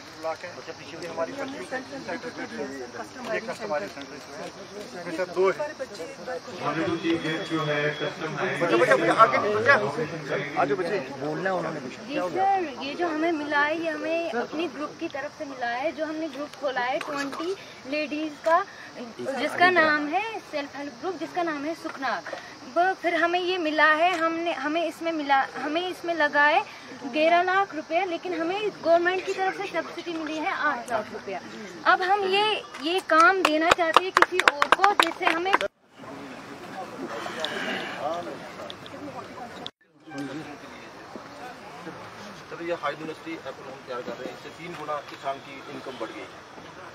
बुला के ये हमारी सेंटर ये है। सर दो है। बच्चे बच्चे आगे बच्चे। आगे बच्चे। बोलना उन्होंने कुछ। जी सर ये जो हमें मिला है ये हमें अपनी ग्रुप की तरफ़ से मिला है जो हमने ग्रुप खोला है ट्वेंटी लेडीज़ का जिसका नाम है सेल्फ हेल्प ग्रुप जिसका नाम है सुखनाग। वो फिर हमें ये मिला है हमने हमें इसमें मिला हमें इसमें लगा है ग्यारह लाख रुपया, लेकिन हमें गवर्नमेंट की तरफ़ से सब्सिडी मिली है आठ लाख रुपया। अब हम ये ये काम देना चाहते हैं किसी और को, जिससे हमें चलो ये हाई यूनिवर्सिटी एप्पल लोन तैयार कर रहे हैं। इससे तीन गुना किसान की इनकम बढ़ गई है,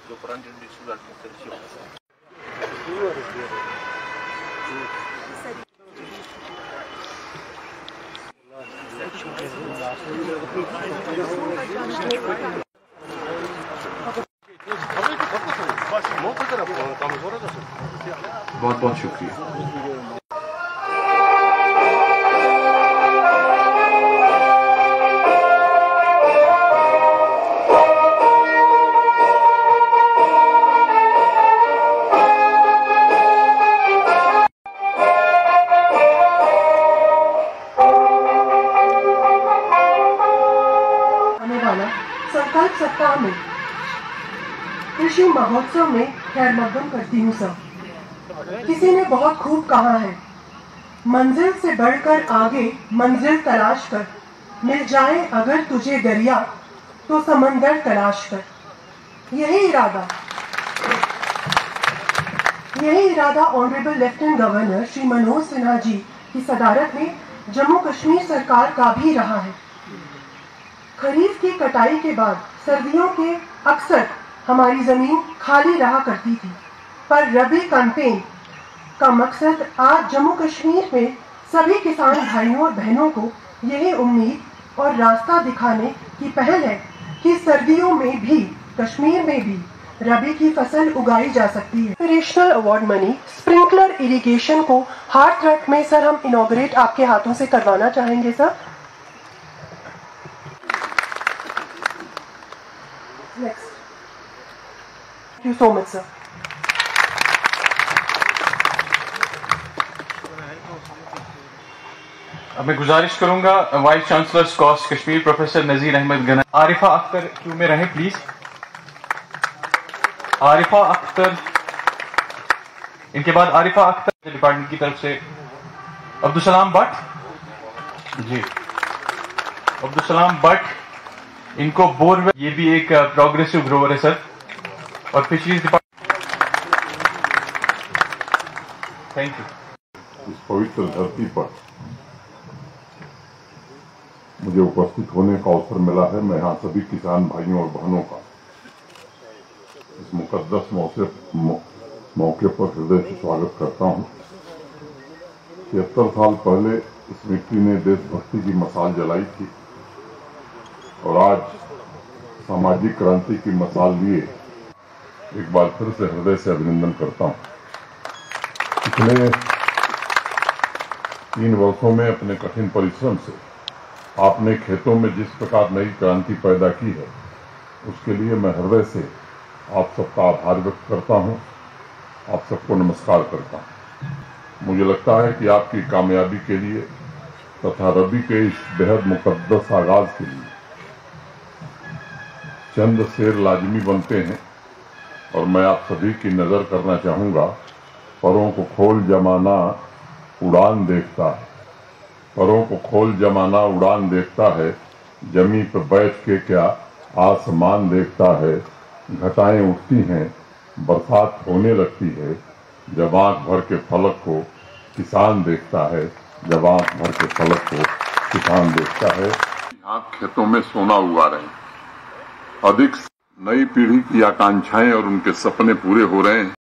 जो करंट इंडस्ट्रियल एडमिनिस्ट्रेशन है। बहुत बहुत शुक्रिया वाला संकल्प सप्ताह में। कृषि महोत्सव में खैर मकदम करती हूँ सब। किसी ने बहुत खूब कहा है, मंजिल से बढ़कर आगे मंजिल तलाश कर। मिल जाए अगर तुझे दरिया तो समंदर तलाश कर। यही इरादा। यही इरादा honourable lieutenant governor Shri Manoj Sinha ji की सदारत में जम्मू कश्मीर सरकार का भी रहा है। खरीफ की कटाई के बाद सर्दियों के अक्सर हमारी ज़मीन खाली रहा करती थी। पर रबी कैंपेन का मकसद आज जम्मू कश्मीर में सभी किसान भाइयों और बहनों को यही उम्मीद और रास्ता दिखाने की पहल है कि सर्दियों में भी, कश्मीर में भी रबी की फ़सल उगाई जा सकती है। National award money sprinkler irrigation को हार्ट थ्रट में सर, हम इनोग्रेट आपके हाथों से करवाना चाहेंगे सर you so. अब मैं गुजारिश करूँगा वाइस चांसलर कॉस्ट कश्मीर प्रोफेसर नजीर अहमद गना आरिफा अख्तर क्यों में रहे प्लीज़ आरिफा अख्तर इनके बाद आरिफा अख्तर डिपार्टमेंट की तरफ़ से। अब्दुल सलाम भट्ट जी। अब्दुल भट्ट इनको बोरवेल ये भी एक प्रोग्रेसिव ग्रोवर है सर और फिशरीज डिपार्टमेंट थैंक यू इस पवित्र धरती पर मुझे उपस्थित होने का अवसर मिला है, मैं यहाँ सभी किसान भाइयों और बहनों का। इस मुकद्दस मौके मौके पर हृदय से स्वागत करता हूँ। छिहत्तर साल पहले इस मिट्टी ने देशभक्ति की मसाल जलाई थी और आज सामाजिक क्रांति की मसाल लिए एक बार फिर से हृदय से अभिनंदन करता हूँ। पिछले तीन वर्षों में अपने कठिन परिश्रम से आपने खेतों में जिस प्रकार नई क्रांति पैदा की है, उसके लिए मैं हृदय से आप सबका आभार व्यक्त करता हूँ, आप सबको नमस्कार करता हूँ। मुझे लगता है कि आपकी कामयाबी के लिए तथा रबी के इस बेहद मुकदस आगाज़ के लिए चंद शेर लाजमी बनते हैं। और मैं आप सभी की नज़र करना चाहूँगा, परों को खोल जमाना उड़ान देखता है। परों को खोल जमाना उड़ान देखता है जमी पर बैठ के क्या आसमान देखता है। घटाएँ उठती हैं, बरसात होने लगती है, जब आँख भर के फलक को किसान देखता है, जब आँख भर के फलक को किसान देखता है। आप खेतों में सोना उगा रहे अधिक नई पीढ़ी की आकांक्षाएँ और उनके सपने पूरे हो रहे हैं।